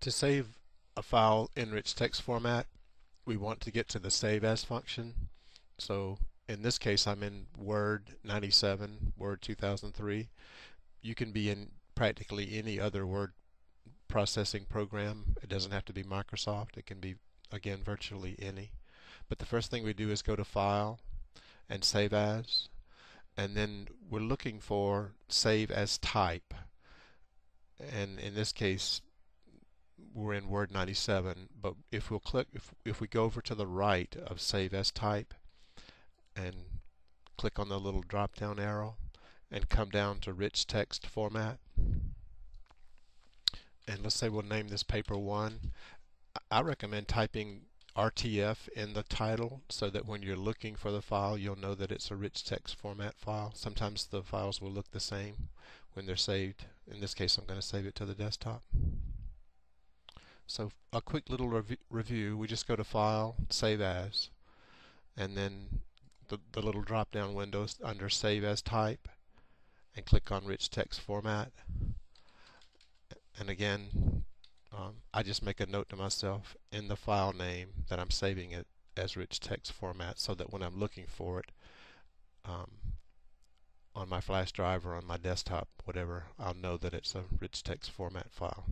To save a file in rich text format, we want to get to the save as function. So in this case, I'm in Word 97, Word 2003. You can be in practically any other word processing program. It doesn't have to be Microsoft. It can be, again, virtually any. But the first thing we do is go to File and Save As. And then we're looking for Save as Type. And in this case, we're in Word 97, but if we'll click, if, if we go over to the right of Save as Type and click on the little drop down arrow and come down to Rich Text Format, and let's say we'll name this paper 1, I recommend typing RTF in the title so that when you're looking for the file you'll know that it's a rich text format file. Sometimes the files will look the same when they're saved. In this case I'm going to save it to the desktop. So a quick little rev review, we just go to File, Save As, and then the, the little drop down window under Save As Type, and click on Rich Text Format. And again, um, I just make a note to myself in the file name that I'm saving it as rich text format so that when I'm looking for it um, on my flash drive or on my desktop, whatever, I'll know that it's a rich text format file.